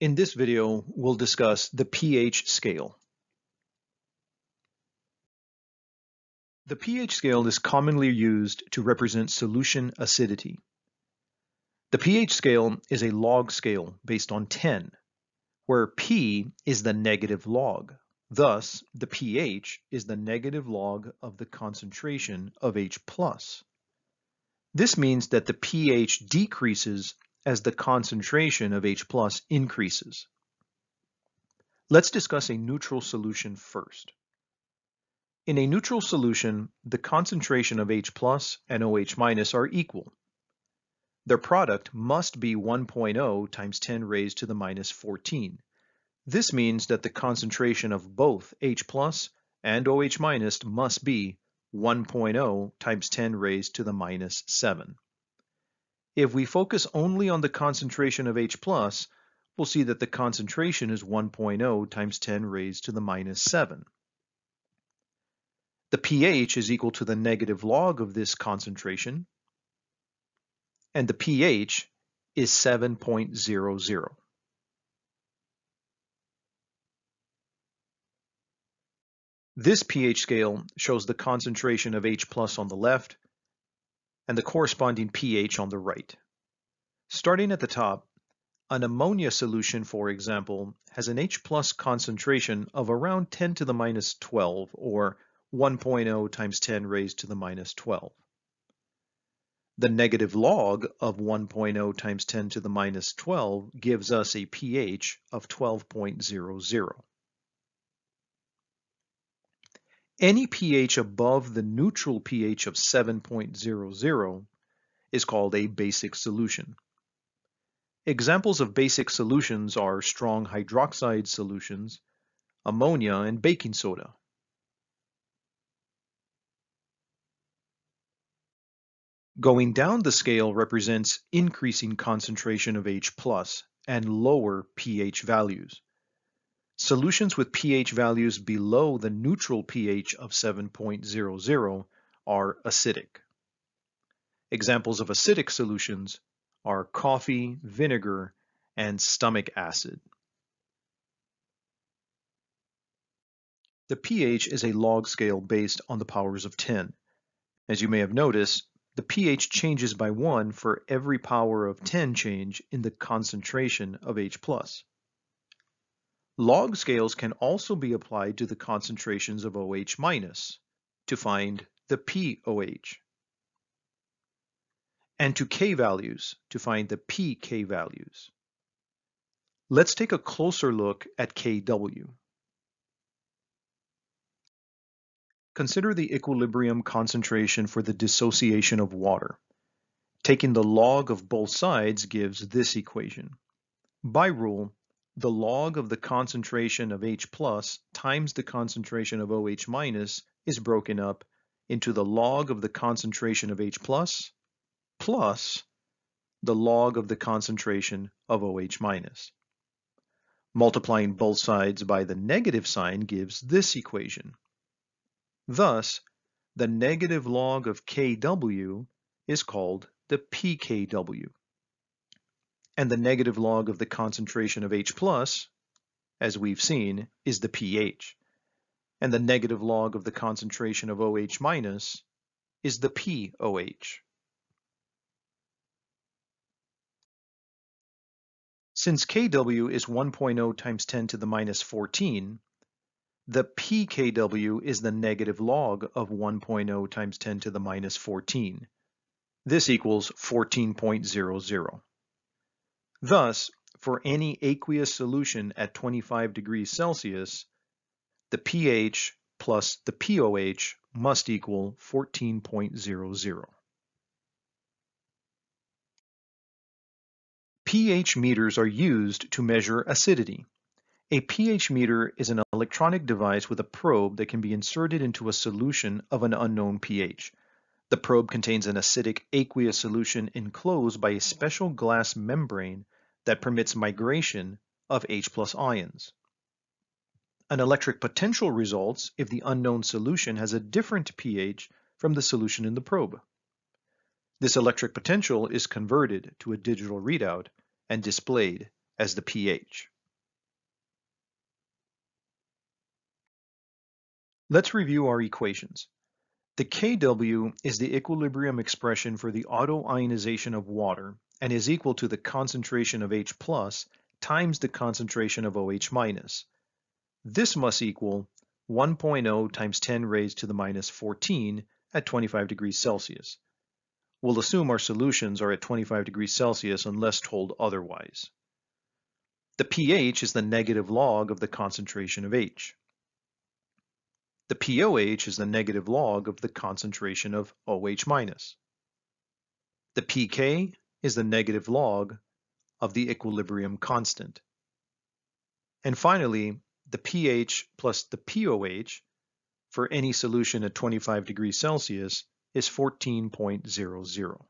In this video, we'll discuss the pH scale. The pH scale is commonly used to represent solution acidity. The pH scale is a log scale based on 10, where P is the negative log. Thus, the pH is the negative log of the concentration of H+. This means that the pH decreases as the concentration of H plus increases. Let's discuss a neutral solution first. In a neutral solution, the concentration of H plus and OH minus are equal. Their product must be 1.0 times 10 raised to the minus 14. This means that the concentration of both H plus and OH minus must be 1.0 times 10 raised to the minus 7. If we focus only on the concentration of H+, plus, we'll see that the concentration is 1.0 times 10 raised to the minus 7. The pH is equal to the negative log of this concentration, and the pH is 7.00. This pH scale shows the concentration of H plus on the left and the corresponding pH on the right. Starting at the top, an ammonia solution, for example, has an H plus concentration of around 10 to the minus 12 or 1.0 times 10 raised to the minus 12. The negative log of 1.0 times 10 to the minus 12 gives us a pH of 12.00. Any pH above the neutral pH of 7.00 is called a basic solution. Examples of basic solutions are strong hydroxide solutions, ammonia, and baking soda. Going down the scale represents increasing concentration of H plus and lower pH values. Solutions with pH values below the neutral pH of 7.00 are acidic. Examples of acidic solutions are coffee, vinegar, and stomach acid. The pH is a log scale based on the powers of 10. As you may have noticed, the pH changes by 1 for every power of 10 change in the concentration of H+. Log scales can also be applied to the concentrations of OH- to find the POH, and to K values to find the PK values. Let's take a closer look at KW. Consider the equilibrium concentration for the dissociation of water. Taking the log of both sides gives this equation. By rule, the log of the concentration of H plus times the concentration of OH minus is broken up into the log of the concentration of H plus plus the log of the concentration of OH minus. Multiplying both sides by the negative sign gives this equation. Thus, the negative log of Kw is called the pKw and the negative log of the concentration of H plus, as we've seen, is the pH, and the negative log of the concentration of OH minus is the POH. Since Kw is 1.0 times 10 to the minus 14, the pKw is the negative log of 1.0 times 10 to the minus 14. This equals 14.00. Thus, for any aqueous solution at 25 degrees Celsius, the pH plus the pOH must equal 14.00. pH meters are used to measure acidity. A pH meter is an electronic device with a probe that can be inserted into a solution of an unknown pH. The probe contains an acidic aqueous solution enclosed by a special glass membrane that permits migration of H plus ions. An electric potential results if the unknown solution has a different pH from the solution in the probe. This electric potential is converted to a digital readout and displayed as the pH. Let's review our equations. The Kw is the equilibrium expression for the autoionization of water and is equal to the concentration of H plus times the concentration of OH minus. This must equal 1.0 times 10 raised to the minus 14 at 25 degrees Celsius. We'll assume our solutions are at 25 degrees Celsius unless told otherwise. The pH is the negative log of the concentration of H. The POH is the negative log of the concentration of OH minus. The pK is the negative log of the equilibrium constant. And finally, the pH plus the POH for any solution at 25 degrees Celsius is 14.00.